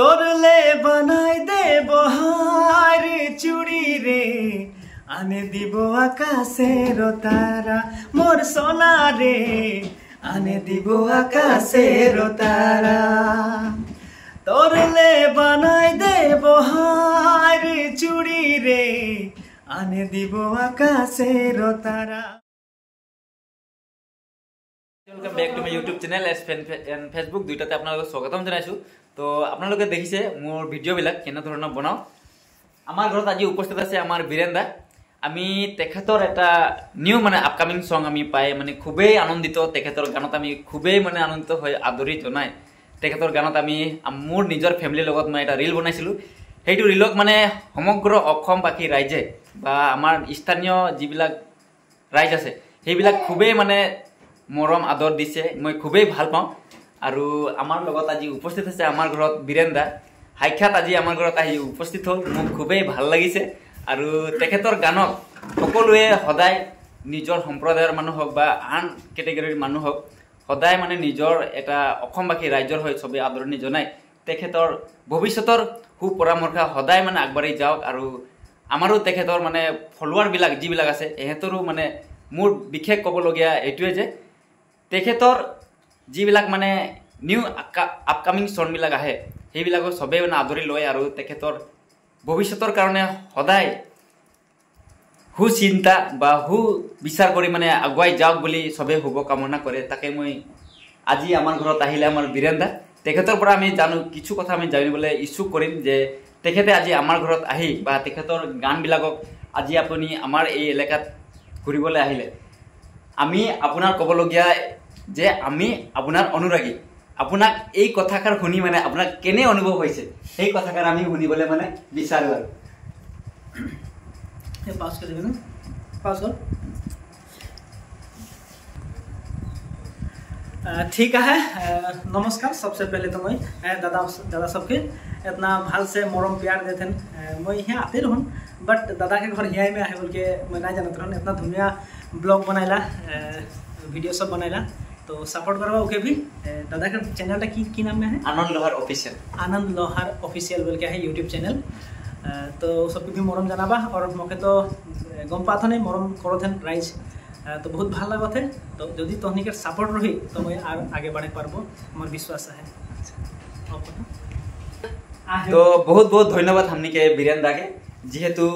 তোরলে বানাই দে বহার চুড়ি রে আনে দিব আকাশের তারা মোর সোনা রে আনে দিব আকাশের তারা। তোরলে বানাই দে বহার চুড়ি রে আনে দিব আকাশের তারা। Welcome back to my YouTube channel এছ ফেন এণ্ড ফেচবুক দুয়োটাতে আপোনালোকক স্বাগতম জনাইছোঁ। তো আপোনালোকে দেখিছে মোৰ ভিডিঅ'বিলাক কেনেধৰণৰ বনাওঁ। আমাৰ ঘৰত আজি উপস্থিত আছে আমাৰ বীৰেন দা। আমি তেখেতৰ এটা নিউ মানে আপকামিং চং আমি পাই মানে খুবেই আনন্দিত। তেখেতৰ গানত আমি খুবেই মানে আনন্দিত হৈ আদৰি জনাই। তেখেতৰ গানত আমি মোৰ নিজৰ ফেমিলিৰ লগত মই এটা ৰিল বনাইছিলোঁ। সেইটো ৰিলক মানে সমগ্ৰ অসমবাসী ৰাইজে বা আমাৰ স্থানীয় যিবিলাক ৰাইজ আছে সেইবিলাক খুবেই মানে মৰম আদৰ দিছে মই খুবেই ভাল পাওঁ। আৰু আমাৰ লগত আজি উপস্থিত আছে আমাৰ ঘৰত বীৰেন দা সাক্ষাৎ আজি আমাৰ ঘৰত আহি উপস্থিত হ'ল মোক খুবেই ভাল লাগিছে। আৰু তেখেতৰ গানক সকলোৱে সদায় নিজৰ সম্প্ৰদায়ৰ মানুহ হওক বা আন কেটেগৰীৰ মানুহ হওক সদায় মানে নিজৰ এটা অসমবাসী ৰাইজৰ হৈ চবেই আদৰণি জনাই তেখেতৰ ভৱিষ্যতৰ সু পৰামৰ্শ সদায় মানে আগবাঢ়ি যাওক। আৰু আমাৰো তেখেতৰ মানে ফলোৱাৰবিলাক যিবিলাক আছে ইহঁতৰো মানে মোৰ বিশেষ ক'বলগীয়া এইটোৱে যে তেখেতৰ যিবিলাক মানে নিউ আপকামিং শ্বনবিলাক আহে সেইবিলাকক চবেই মানে আদৰি লয় আৰু তেখেতৰ ভৱিষ্যতৰ কাৰণে সদায় সু চিন্তা বা সু বিচাৰ কৰি মানে আগুৱাই যাওক বুলি চবেই শুভকামনা কৰে। তাকে মই আজি আমাৰ ঘৰত আহিলে আমাৰ বীৰেন দা। তেখেতৰ পৰা আমি জানো কিছু কথা আমি জানিবলৈ ইচ্ছুক কৰিম যে তেখেতে আজি আমাৰ ঘৰত আহি বা তেখেতৰ গানবিলাকক আজি আপুনি আমাৰ এই এলেকাত ঘূৰিবলৈ আহিলে। আমি আপোনাৰ ক'বলগীয়া যে আমি আপোনাৰ অনুৰাগী আপোনাক এই কথাষাৰ শুনি মানে আপোনাক কেনে অনুভৱ হৈছে সেই কথাষাৰ আমি শুনিবলৈ মানে বিচাৰোঁ আৰু ये पास कर देना पास कर अ, ठीक है अ, नमस्कार सबसे पहले तो मैं अ, दादा दादा सबके इतना भाल से मरम प्यार देते हैं मैं यहाँ आते रहूँ बट दादा के घर यहाँ में आए बोल के मैं नहीं जानते रहूँ इतना धुनिया ब्लॉग बनाइला अ, वीडियो सब बनाइला तो सपोर्ट करवा ओके भी अ, दादा का चैनल की की नाम में है আনন্দ লোহাৰ অফিচিয়েল आनंद लोहार ऑफिशियल बोल के है यूट्यूब चैनल अ, तो सबके भी मरम जनाबा और मोके तो अ, गम पाथ नहीं मरम करत हैं राइज अ, तो बहुत ভাল लागत है तो यदि तहनिकर सपोर्ट रही तो मैं आर आगे बढ़े पारबो हमार विश्वास है और कथन? आहे। तो बहुत बहुत धन्यवाद हमनी के बीरेन दा के जेहेतु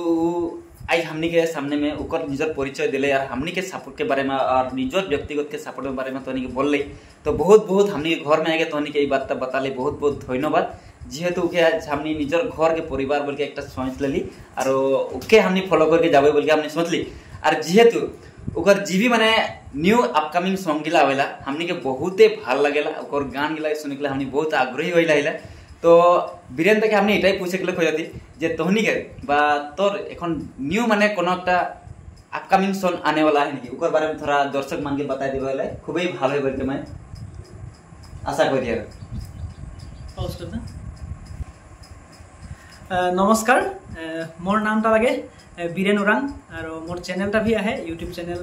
आज हमनी के सामने में उकर निजर परिचय दिले और हमनी के सपोर्ट के बारे में और निजर व्यक्तिगत के सपोर्ट के बारे में तोहनी के बोल तो बहुत बहुत हमनी के घर में आगे तोहनी के बात तो बताले। बहुत बहुत धन्यवाद। जेहेतु उके हमनी निजर घर के परिवार बोल के एक सोच लेली और उके हमनी फॉलो करके जाबे बोल के सोच ली और जेहेतु उकर जीवी माने न्यू अपकमिंग सॉन्ग गिला आवेला हमनी के बहुते भाल लगेला। उकर गान गिला, सुने के बहुत आग्रही होइला। তো বীরেন তাকে আপনি এটাই পুষে গেলে খোঁজা দিই যে তহনিকে বা তোর এখন নিউ মানে কোনো একটা আপকামিং সন আনে ওলা নাকি? ওকর বারে ধরা দর্শক মানকে বাতাই দিব হলে খুবই ভালো হবে বলতে মানে আশা করি আর নমস্কার মোর নামটা লাগে বীরেন ওরাং আর মোর চ্যানেলটা ভি আহে YouTube channel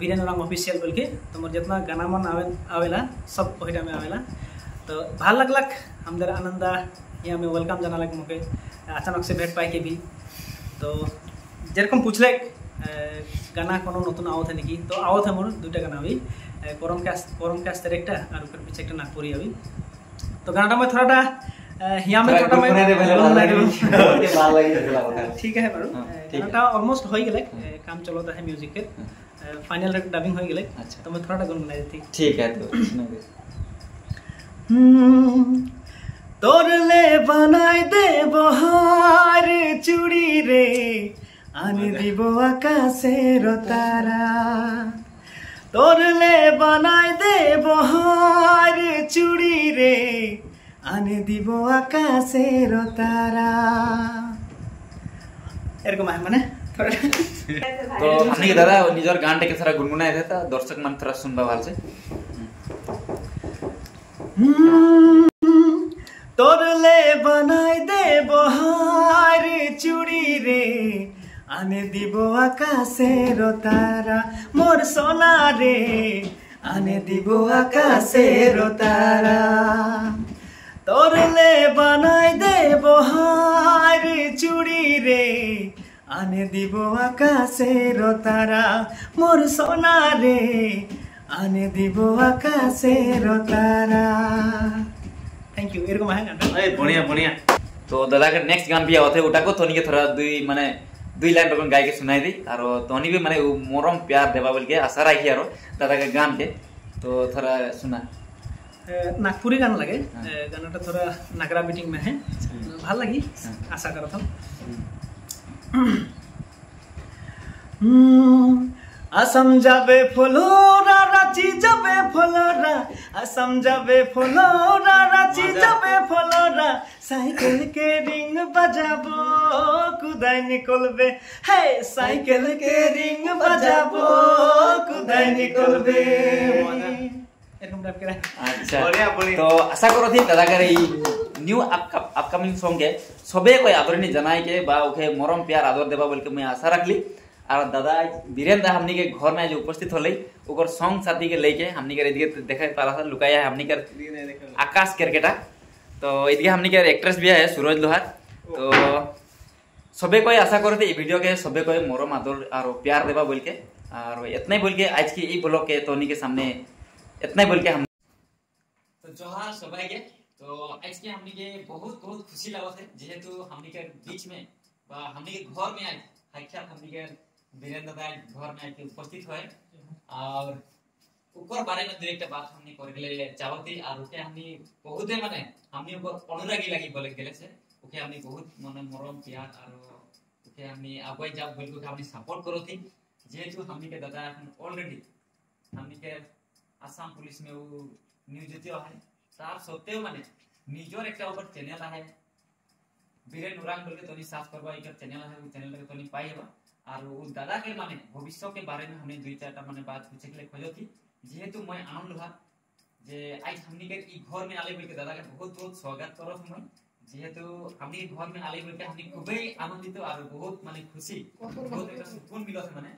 Biren Orang official বলকে তোমার যেতনা গানামন আবেলা সব কহিটা আমি আবেলা তো ভাল লাগলাক আমাদের আনন্দা ই আমি ওয়েলকাম জানালাক মোকে আচানক সে ভেট পাই কেবি তো যেরকম পুছলে গানা কোনো নতুন আওতে নাকি তো আওতে মোর দুইটা গান আমি করম ক্যাস করম ক্যাস্টের একটা আর ওকে পিছে একটা নাগপুরি আমি তো গানটা মানে থাড়াটা ঠিক আছে তো তোরলে বানাই দেব হার চুড়ি রে আনি দিব আকাশের তারা। তোরলে বানাই দেব হার চুড়ি রে আনে দিব আকাশের তারা। এরকম মানে? তো আমি দাদা নিজের গানটাকে সারা গুনগুনায় দর্শক মানে তারা শুনবা ভালছে তোরলে বানাই দে বহার চুড়ি রে। আনে দিব আকাশের তারা মোর সোনা রে আনে দিব আকাশের তারা। তোরলে বানাই দেব হার চুড়ি রে। আনে দিব আকাশের তারা মোর সোনা রে আনে দিব আকাশের তারা থ্যাংক ইউ এরকম হ্যাঁ গানটা এই বঢ়িয়া বঢ়িয়া তো দাদাকে নেক্সট গান भी आवत है उटाको तोनी के थोड़ा दुई माने दुई लाइन रकम गाय के सुनाई दी और तोनी भी माने उ मोरम प्यार देवा बोल के आशा राखी आरो दादा के गान के तो थोड़ा सुना এ, নাগপুরি গান লাগে এ, গানটা থোড়া নাগরা বিটিং में है ভাল লাগি আশা করত असम जाबे फुलोरा राची जाबे फुलोरा। असम जाबे फुलोरा राची जाबे फुलोरा। साइकिल के रिंग बजाबो कुदाय निकलबे हे साइकिल के रिंग बजाबो कुदाय निकलबे अच्छा। तो आशा करो थी सबे कोई आदरणी जनाए के बा ओके प्यार आदर देबा बोल के मैं आशा रखली और दादा वीरेंद्र हमनी के घर में जो उपस्थित होले ओकर सॉन्ग साथी के लेके हमनी के एदिके देखे पारा था लुकाया है हमनी के आकाश क्रिकेटा तो एदिके हमनी के एक्ट्रेस भी है सूरज लोहार तो सबे कोई आशा करते ई वीडियो के सबे कोई मरम आदर और प्यार देबा बोल के और इतना बोल के आज की ई ब्लॉग के तोनी के सामने इतना बोल के हम तो जोहार सबाई के तो आज के हमनी के बहुत बहुत खुशी लागत है जेहेतु हमनी के बीच में हमनी के घर में आज साक्षात हमनी के वीरेंद्र भाई घर में आके उपस्थित हुए और ऊपर बारे में डायरेक्ट बात हमने कर गेले चावती और उसके हमने बहुत दे माने हमने ऊपर अनुरागी लगी बोले गेले से ओके हमने बहुत मन मरम प्यार और ओके हमने आगे जा बोल को हमने सपोर्ट करो थी जेतु हमने के दादा हम ऑलरेडी हमने के आसाम पुलिस में वो न्यूज देते हो है तार सोते हो माने निजोर एक ऊपर चैनल है वीरेंद्र उरांग बोल के तोनी साफ करवा एक चैनल है वो चैनल के तोनी पाई हमने दुई चारटा माने बात पूछे के लिए खोजो थी जेहेतु मैं आनंद हुआ जे आज हमनी के ई घर में आले बोल के दादा के बहुत बहुत स्वागत करो मैं जेहेतु हमनी के घर में आले बोल के हमनी खूबे आनंदित और बहुत माने खुशी बहुत एक सुकून मिलत माने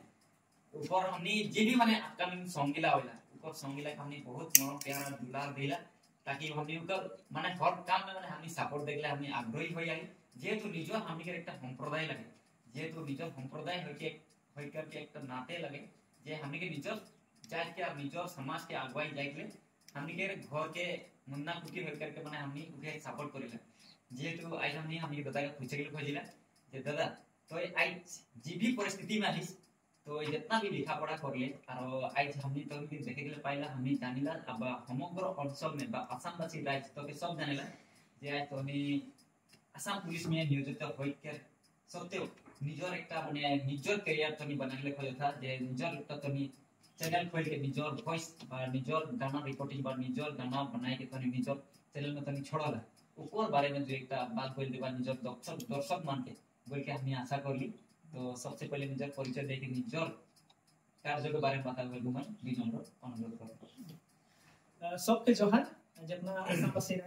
ऊपर हमनी जे भी माने अपकमिंग सॉन्ग गिला होला ऊपर सॉन्ग गिला के हमनी बहुत मरम प्यार और दुलार देला ताकि हमनी उकर माने हर काम में माने हमनी सपोर्ट देखले हमनी आग्रही হই আই যেহেতু নিজের हमनी के একটা সম্প্রদায় লাগে যেহেতু নিজের সম্প্রদায় হইকে হইকার के একটা নাতে লাগে যে हमनी के নিজের जात के और নিজের समाज के आगवाई जाइले हमनी के घर के मुन्ना कुटी हइकर के माने हमनी उके सपोर्ट करिला যেহেতু আজ हमनी हमनी के दादा के पूछे गेल खोजिला যে দাদা তো आज जी भी परिस्थिति में आलिस तो ये जितना भी लिखा पढ़ा कर ले और आज हमनी तो भी देखे के लिए पाइला हमनी जानिला अब समग्र अंचल में बा आसामवासी राज्य तो के सब जानिला যে आज तो नी আসাম পুলিশ में নিয়োজিত হই के ନିଜର ଏକଟା ମାନେ ନିଜର କ୍ୟାରିୟର ତନି ବନାଇଲେ କହିଥା ଯେ ନିଜର ଏକଟା ତନି ଚ୍ୟାନେଲ ଖୋଲିକେ ନିଜର ଭଏସ ବା ନିଜର ଗାନା ରିପୋର୍ଟିଂ ବା ନିଜର ଗାନା ବନାଇକେ ତନି ନିଜର ଚ୍ୟାନେଲ में तनी के बोल के हमने आशा कर तो सबसे पहले निजर परिचय बारे में बता बोल मैं बीज नंबर अनुरोध कर सबके जोहार जितना आशा पसीना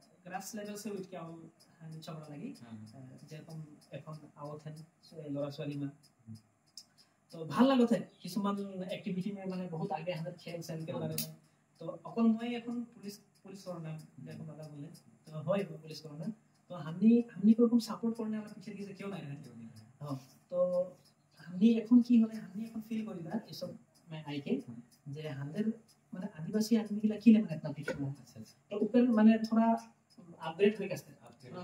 গ্রাস লেভেল সে উঠকে আউ চমড়া লাগি। যেরকম এখন আওথেন লড়া ছোৱালী মা তো ভালো লাগতে কিছুমান এক্টিভিটি মে মানে বহুত আগে হাজার খেল সেল কে মানে তো অকল মই এখন পুলিশ পুলিশ করা নাম যেরকম দাদা বলে। তো হয় পুলিশ করা না। তো আমি আমি কোরকম সাপোর্ট করনে আমার পিছে দিছে কেউ নাই হ্যাঁ তো আমি এখন কি হলে আমি এখন ফিল করি এসব মানে আইকে যে হান্দের মানে আদিবাসী আদমি গিলা কি মানে এত পিছনে তো উপর মানে থোড়া আপগ্রেড হয়ে গেছে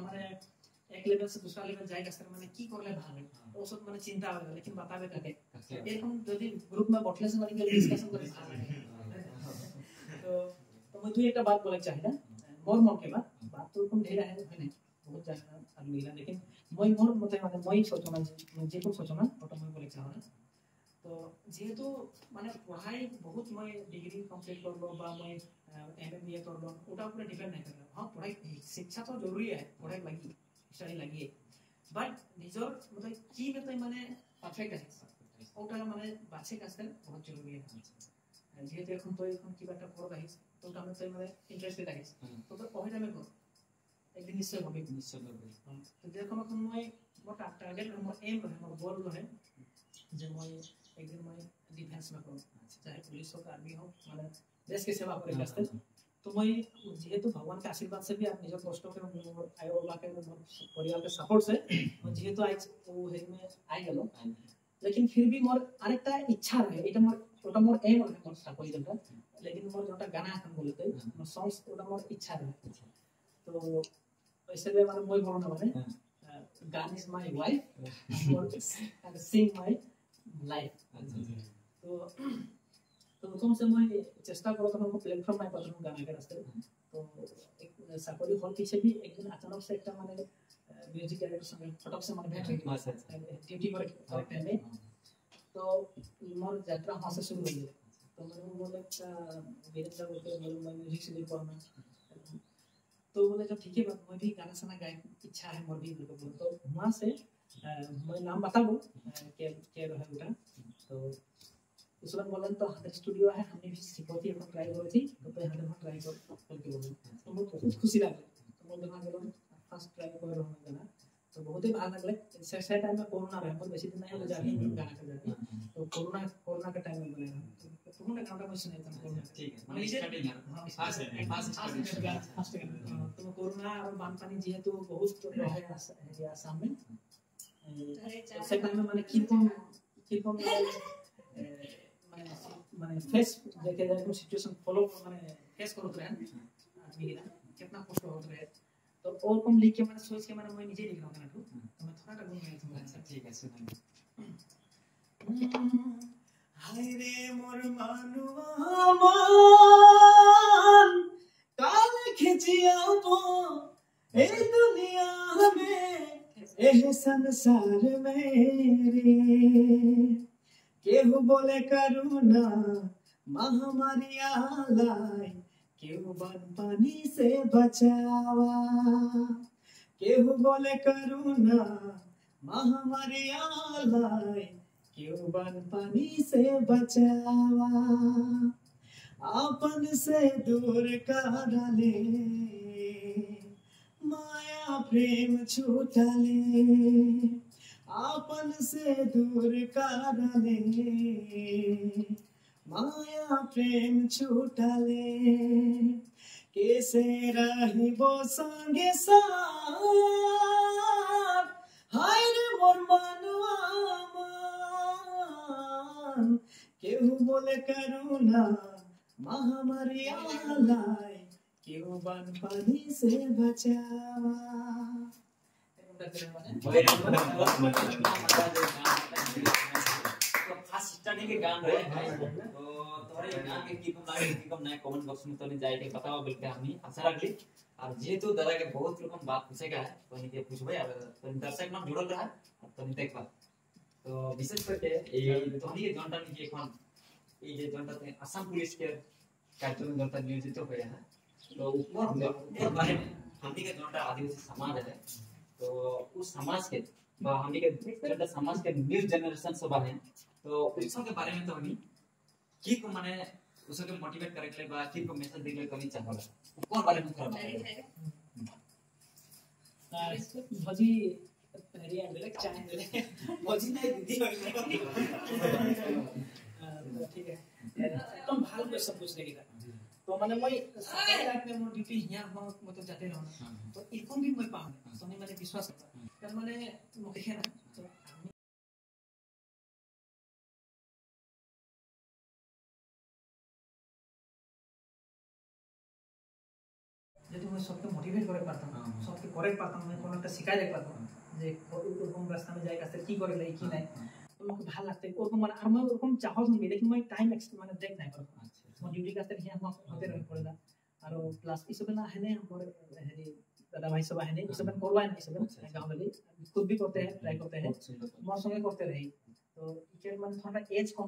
মানে এক লেভেল সে দুসরা লেভেল যাই গেছে মানে কি করলে ভালো ওসব মানে চিন্তা হবে লেকিন বাতাবে কাকে এরকম যদি গ্রুপ মে বটলে সে মানে ডিসকাশন করে তো তো মই তুই একটা बात বলে চাই না মোর মন কে বাত বাত তো এরকম ঢের আহে হয় না বহুত জানা আমি লিলা লেকিন মই মোর মতে মানে মই সোচো না যে কোন সোচো না ওটা মই বলে চাও না তো যেহেতু মানে পড়াই বহুত মই ডিগ্রি কমপ্লিট করলো বা মই এম এ বিএ করলো ওটা উপরে ডিপেন্ড नहीं कर रहा हाँ पढ़ाई शिक्षा तो जरूरी है पढ़ाई लगी ষ্টাডি লাগে বাট নিজৰ মানে কি এটা মানে পাৰফেক্ট আহে ওটা মানে বাছে কাছে বহুত জৰুৰী যিহেতু এখন তই এখন কিবা এটা ঘৰত আহিছ তো তাৰমানে তই মানে ইণ্টাৰেষ্টেড আহিছ তো তই পঢ়ি টাইমে কৰ একদিন নিশ্চয় ভাবি নিশ্চয় করবে তো যেরকম এখন মই মোৰ টাৰ্গেট মোৰ এম ৰহে মোৰ গ'ল ৰহে যে মই একদিন মই ডিফেন্স নকৰোঁ চাহে পুলিচ হোক আৰ্মি হোক মানে দেশকে সেৱা কৰি ৰাস্তাত তো মই যিহেতু ভগৱানকে আশীৰ্বাদ से भी आप নিজৰ কষ্টকে মোৰ আই ওলাকে মোৰ পৰিয়ালকে সাপোর্ট से মই যিহেতু আই ও হেৰি में আই গেলো लेकिन फिर भी मोर আরেকটা ইচ্ছা রহে এটা মোর ওটা মোর এম রহে মোর চাকরি যেটা लेकिन মোর যেটা গানা এখন বলতে মোর সংস ওটা মোর ইচ্ছা রহে তো इसलिए মানে মই বলো না মানে গান is my wife and sing my life তো তো প্রথম से मैं চেষ্টা करो तो हमको प्लेटफॉर्म में पता गाना के रास्ते तो एक चाकरी हॉल पीछे भी एक दिन अचानक से एक मैंने म्यूजिक डायरेक्टर संगे फटक से मैंने भेंट हुई ड्यूटी पर करेक्ट टाइम में तो मोर यात्रा वहाँ से शुरू हुई तो मैंने बोले वीरेंद्र बोलते बोले मैं म्यूजिक से लिख पाऊंगा तो बोले जब ठीक है बात मैं भी गाना साना गाए इच्छा है मोर भी बोले तो वहाँ से अ, मैं नाम बता दूँ के के रहा बेटा तो उसमें बोलन तो हाथ स्टूडियो है हमने भी सिखौती अपन ट्राई करी थी तो पे हाथ में ट्राई कर करके बोले तो मुझे बहुत खुशी लगे तो मैं देखा गेलो फर्स्ट ट्राई कर रहा हूं गाना तो बहुत ही भाग लगले से से टाइम में कोरोना रहे पर बेसी दिन नहीं हो जाके गाना कर जाते तो कोरोना कोरोना के टाइम में बने तो तुम ने गाना में सुने था कोरोना ठीक है মানে স্টার্টিং हाँ, ফার্স্ট ফার্স্ট फास्ट फास्ट तो कोरोना और बानपानी जेहेतु बहुत रहे एरिया आसाम में से टाइम में माने किरकम किरकम মানে মানে फेस देखे जाए तो सिचुएशन फॉलो माने फेस करत रहे आदमी ना कितना कष्ट होत रहे तो और कम लिख के मैंने सोच के मैंने मैं निजे लिख रहा हूं तो मैं थोड़ा टा गुन गया আচ্ছা ঠিক আছে শুনুন হায় রে মোর মানুয়া মান কাল खिचियाब ए दुनिया में एह संसार में रे केहू बोले करुणा, महामारी आलाय केहू बन पानी से बचावा। केहू बोले करुणा, महामारी आलाय केहू बन पानी से बचावा। आपन से दूर कराले माया प्रेम छूटले आपन से दूर कराले माया प्रेम छूटले कैसे रहिबो संगे साथ? हाय रे मोर मानुआ मान केहू बोले करुणा महामारी आलाय केहू बन पानी से बचावा बताओ बोल के हमनी आशा रखली और जेहेतु दादा के बहुत रकम बात पूछेगा है तो इनके पूछबे और तो दर्शक नाम जुड़ल रहा और तो देखबा तो विशेष करके ये तोनी के जनता में जे कोन जे जनता ते असम पुलिस के कार्यक्रम जनता नियोजित हुए हैं तो ऊपर बारे में हमनी के जनता आदिवासी समाज है तो उस समाज के बा हमनी के जनता समाज के न्यू जनरेशन सब है। तो उसके के बारे में तो हमी की को माने उसके मोटिवेट करे के लिए बा की को मैसेज देले कनी चाहला कौन बारे में थोड़ा भजी हेरी आंदले चाय आंदले भजी नहीं दीदी ठीक है। एकदम ভাল क्वेश्चन पूछ लेगी। तो তো মানে মই মোৰ ডিউটি হিয়া মই তো যাতে ৰওঁ তো এইখন দিন মই পাওঁ আপুনি মানে বিশ্বাস কৰে মানে মোক সেইখিনি মোটিভেট কৰিব পাৰ্ট চবকে কৰে পাৰ্টনাৰ শিকাই দিব পাৰ্ট যে ৰাস্তা যায় কি কৰিলে কি নাই মোক ভাল লাগে মই টাইম মানে দেখ নাই পাৰ্ট जुड़ी कास्ते किसी हम होते रहे कोड़ा और प्लस इस बना है ने हम है दादा भाई सब है ने इस बन करवाए ना इस बन गाँव वाले खुद भी करते हैं ट्राई करते हैं मोर संगे करते रहे तो टीचर मन थोड़ा एज कम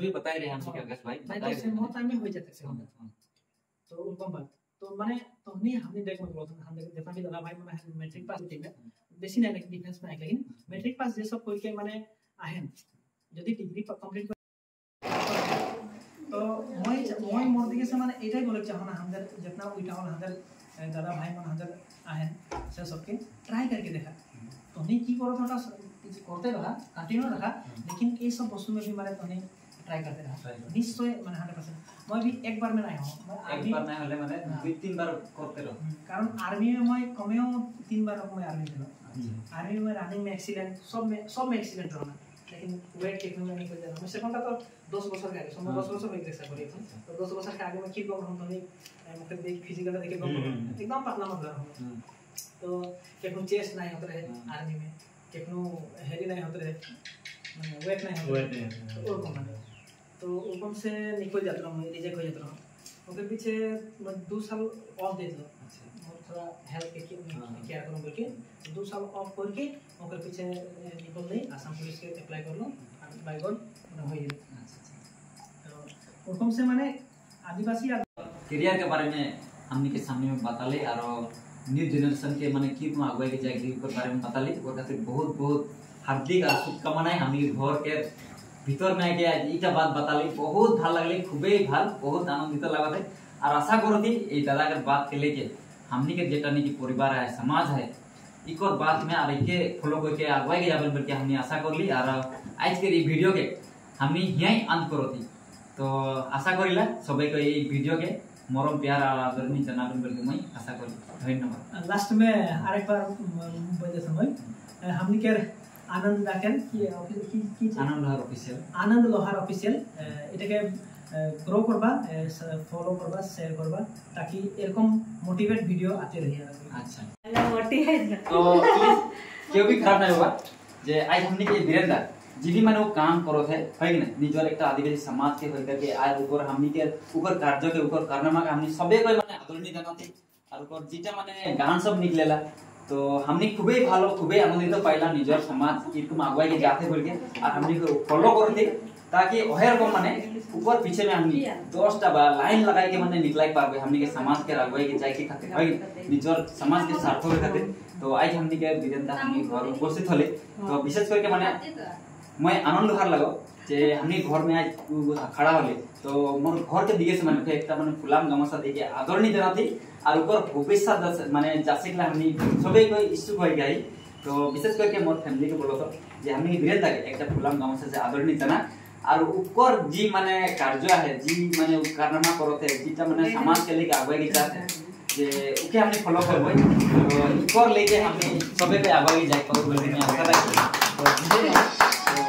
भी बताए रहे हमसे आकाश टाइम तो उनका बात तो माने तहनी हमने हम देख जितना भी दादा भाई माने मैट्रिक पास टीम में नहीं लेकिन डिफेंस मैट्रिक पास जे कोई के माने আহেন। যদি ডিগ্রি কমপ্লিট মই মই মোৰ দিগে মানে এটাই বলে চাহ হান্দার যেতনা উইটা হল দাদা ভাই মন হান্দার আহেন সে সবকে ট্রাই দেখা। তুমি কি করো থাকা করতে রাখা কাটি রাখা লেকিন এই সব বস্তু মে মানে তুমি ট্রাই করতে রাখা নিশ্চয় মানে হান্ড্রেড পার্সেন্ট মই ভি একবার মে নাই একবার নাই হলে মানে দুই তিনবার করতে কারণ আর্মি মই কমেও তিনবার মই আর্মি ছিল আর্মি মে রানিং মে অ্যাক্সিডেন্ট সব মে সব মে लेकिन वेट टेक्नोलॉजी को जाना मुझसे कौन तो दस बस के आगे समय दस बस वेट देखा करी तो दस बस के आगे में की कम हम तो नहीं मुख्य देख फिजिकल देखे कम एकदम पतला मतलब हम तो टेक्नो चेस्ट नहीं होते रहे आर्मी में टेक्नो हेवी नहीं होते रहे वेट नहीं होते और कम तो ओपन से निकल जाता हूँ रिजेक्ट हो जाता हूँ उसके पीछे दो साल ऑफ दे दो और थोड़ा हेल्थ के केयर करूँ बोल के दो साल ऑफ करके ओकर पीछे निकल नहीं आसाम पुलिस के अप्लाई कर लो बाय गॉड हो गई तो ओकम से माने आदिवासी करियर के बारे में हमनी के सामने में बताले और न्यू जनरेशन के माने की तुम आगे के जाएगी ऊपर बारे में बताले और खातिर बहुत बहुत हार्दिक और शुभकामनाएं हमनी के घर के ভিতর में के इटा बात बताली बहुत ভাল লাগলে খুবই ভাল बहुत आनंदित लागत है और आशा करो थी ये दादा के बात के लेके हमनी के जेटा की परिवार है समाज है इकोर बात में और इके फॉलो करके आगे के जाबल बल्कि हमनी आशा कर ली और आज के ये वीडियो के हमनी यही अंत करो थी तो आशा करिला सबै को ये वीडियो के मरम प्यार और आदरणी जनाबन बल्कि मैं आशा करी धन्यवाद लास्ट में आरेक बार बोले समय हमनी के আনন্দ রাখেন কি কি কি আনন্দ লোহার অফিসিয়াল আনন্দ লোহার অফিসিয়াল এটাকে গ্রো করবা ফলো করবা শেয়ার করবা তাকি এরকম মোটিভেট ভিডিও আতে রহি আচ্ছা मोटिवेट तो प्लीज केउ भी खराब नहीं होगा जे आज हमने के वीरेंद्र जी भी माने वो काम करो थे है कि नहीं निजर एक आदिवासी समाज के होकर के आज ऊपर हमनी के ऊपर कार्य के ऊपर कारनामा के हमनी सबे कोई माने आदरणीय জানাতে আর ऊपर যেটা মানে গান সব নিকলেলা তো हमनी খুবই ভালো খুবই আনন্দিত পাইলাম নিজের সমাজ এরকম আগুয়াই के जाते बोल के और हमनी को फॉलो करते ताकि ओहे रकम माने ऊपर पीछे में हमनी 10 टा बा लाइन लगाई के माने निकलाई पाबे हमनी के समाज के अगुवाई के जाय के खातिर निजर समाज के स्वार्थ के खातिर। तो आज हमनी के वीरेंद्र हमनी घर उपस्थित होले। तो विशेष करके माने मैं आनंद हार लगो जे हमनी घर में आज खड़ा होले। तो मोर घर के दिगे से माने एक माने फुलाम गमसा देके आदरणी देना थी। और ऊपर भविष्य माने जासिक ला हमनी सबे कोई इच्छुक हो गई तो विशेष करके मोर फैमिली के बोलो तो जे हमनी वीरेंद्र के एक फुलाम गमसा से आदरणी जाना और ऊपर जी माने कार्य है जी माने कारनामा करते जीटा माने समाज के लिए आगे के चाहते जे ओके हमने फॉलो करबो तो ऊपर लेके हमने सबे पे आगे जाय पाबो बोले मैं आशा राखी तो बुझे ना तो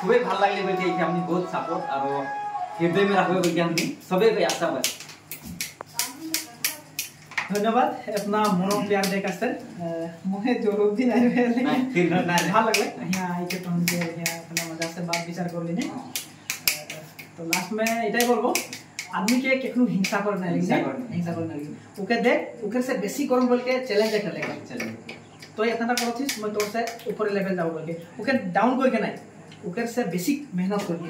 খুবই ভাল লাগলে বলতে এই हमने बहुत सपोर्ट और हृदय में रखबे बोल के हमने सबे पे आशा बा ধন্যবাদ আপনার মরম প্যার দেখ আসতে মুহে জরুর দিন আইবে नहीं फिर ना ভালো লাগলে হ্যাঁ আইকে मजा से बात विचार कर लेने तो लास्ट में এটাই বলবো आदमी के केकनु हिंसा कर ना हिंसा लगे करे ना। हिंसा कर ना लगे ओके देख ओकर से बेसी करम बोल के चैलेंज कर लेगा चलो तो इतना करो थी मैं तो से ऊपर लेवल जाओ बोल के ओके डाउन करके नहीं ओकर से बेसिक मेहनत करके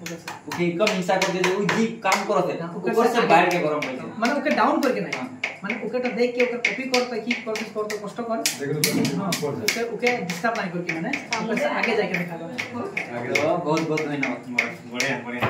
ओकर से ओके कम हिंसा कर दे वो जी काम करत है ऊपर ऊपर से से आगे- बाहर के गरम होई মানে ওকে ডাউন করকে নাই মানে ওকে ওটা দেখে ওকে কপি করতে কি করতে করতে কষ্ট করে। হ্যাঁ, ওকে ওকে ডিস্টার্ব নাই করকে মানে। আগে যাই দেখা আগে বহুত বহুত ধন্যবাদ। বড়িয়া বড়িয়া।